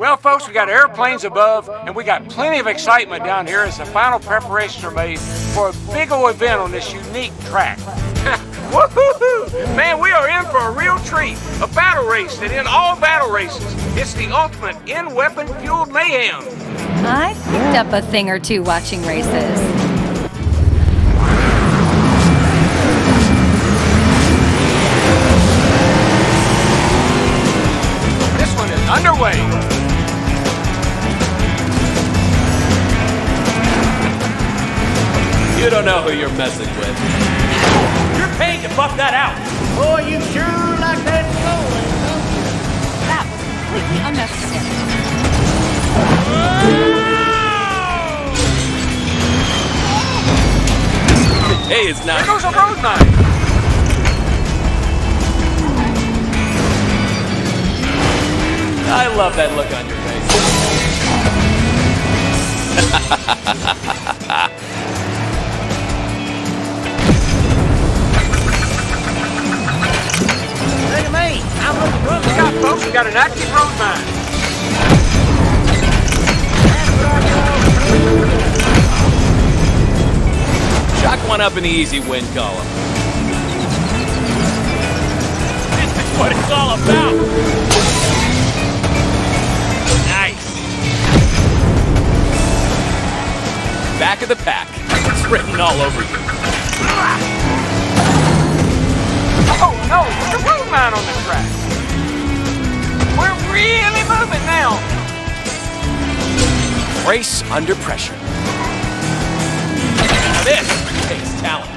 Well, folks, we got airplanes above, and we got plenty of excitement down here as the final preparations are made for a big old event on this unique track. Woohoo! Man, we are in for a real treat. A battle race that in all battle races, it's the ultimate in-weapon fueled mayhem. I've picked up a thing or two watching races. This one is underway. You don't know who you're messing with. You're paid to buff that out. Boy, you sure like that rolling, That was completely unnecessary. Hey, it's There not. goes a road mine. I love that look on your face. Look out, folks, we got an active road mine. Chalk one up in the easy win column. This is what it's all about. Nice. Back of the pack. It's written all over you. Race under pressure. This takes talent.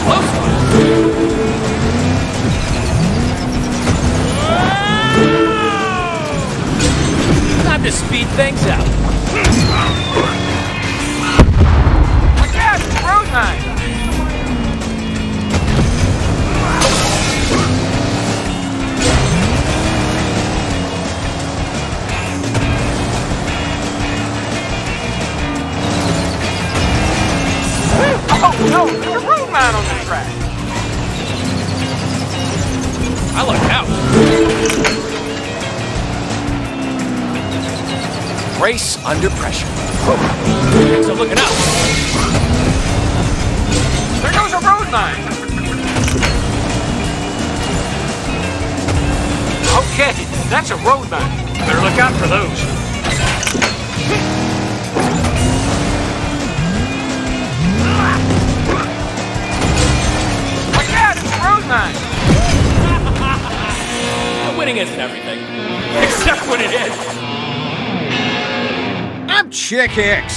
Close one. Time to speed things up. Race under pressure. So looking out. There goes a road mine. Okay, that's a road mine. Better look out for those. Look out, it's a road mine. Winning isn't everything. Except when it is. Chick Hicks.